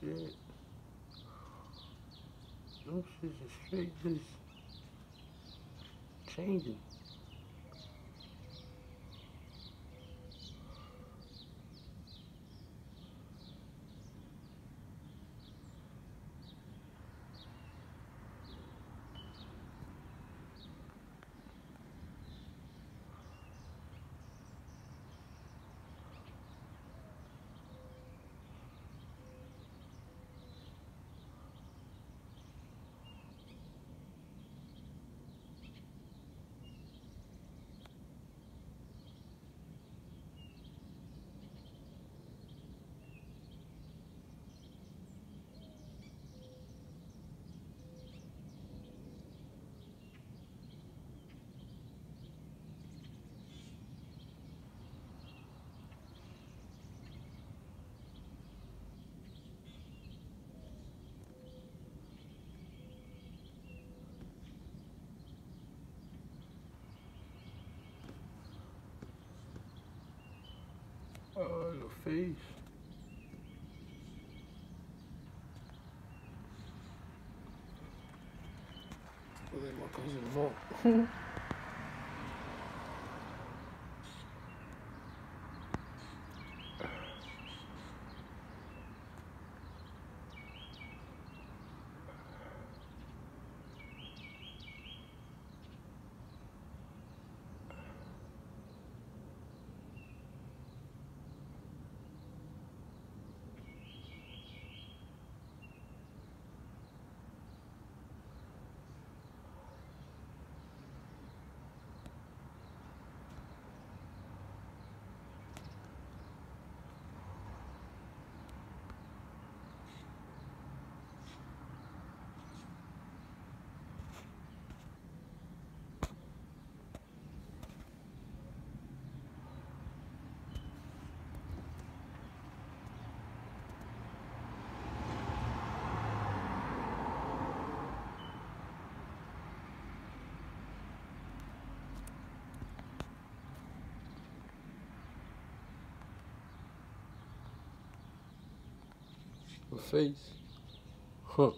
shit. Those shits are straight just changing. Oh, the face. Look at face. Huh.